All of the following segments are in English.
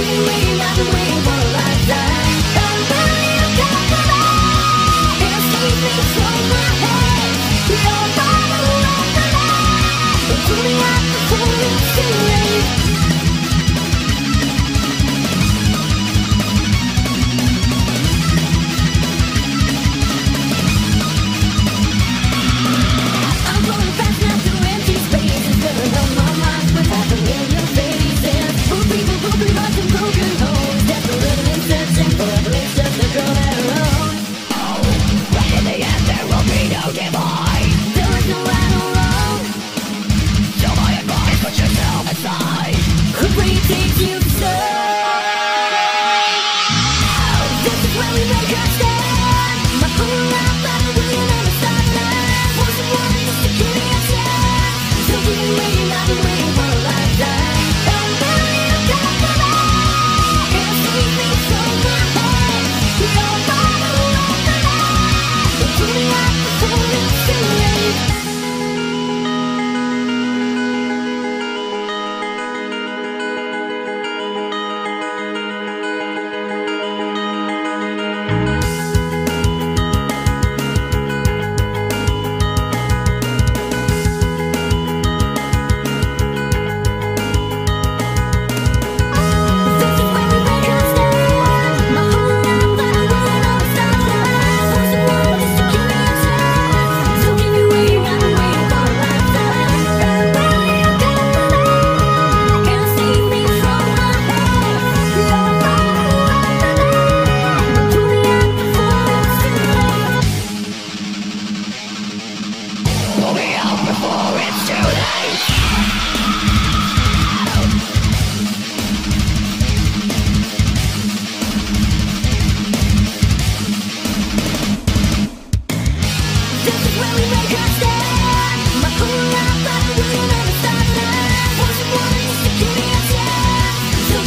You're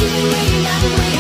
You're